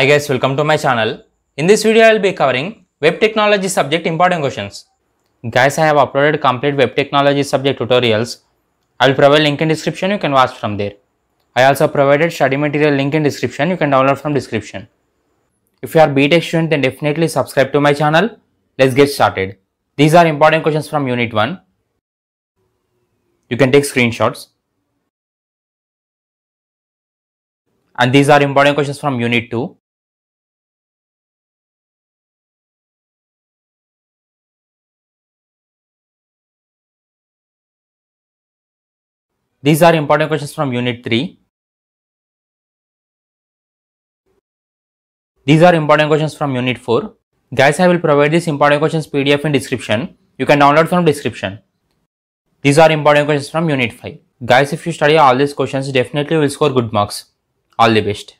Hi guys, welcome to my channel. In this video, I will be covering Web Technology subject important questions. Guys, I have uploaded complete Web Technology subject tutorials. I will provide link in description, you can watch from there. I also provided study material link in description, you can download from description. If you are BTech student, then definitely subscribe to my channel. Let's get started. These are important questions from Unit 1. You can take screenshots. And these are important questions from Unit 2. These are important questions from Unit 3. These are important questions from Unit 4. Guys, I will provide this important questions PDF in description. You can download from description. These are important questions from Unit 5. Guys, if you study all these questions, definitely will score good marks. All the best.